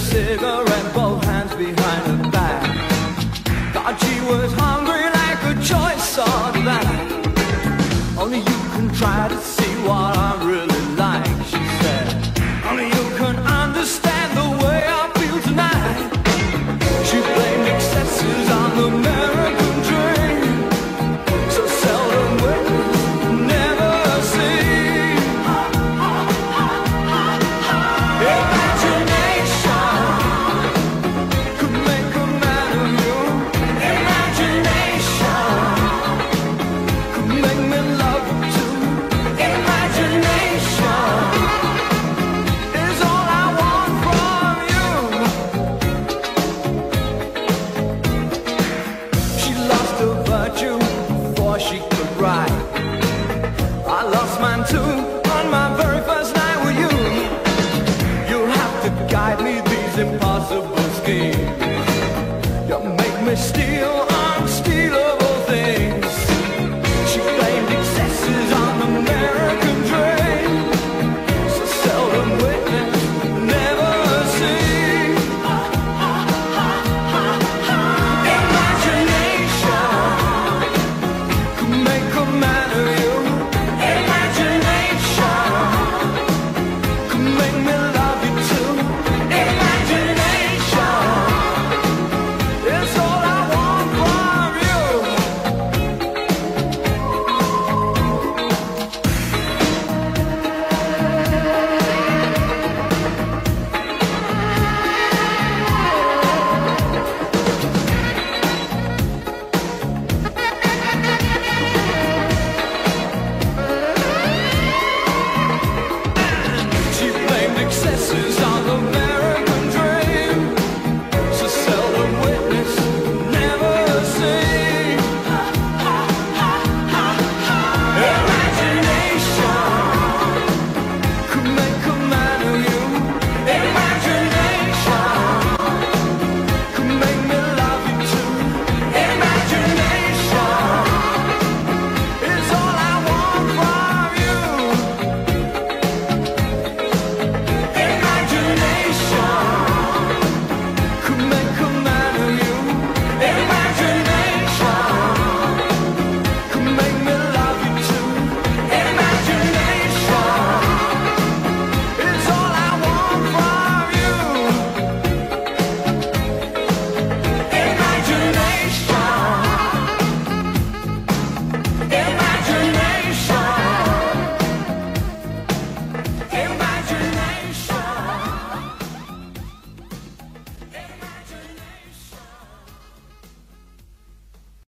cigarette, both hands behind her back. God, she was hungry like a choice of that. Only you can try to mistake.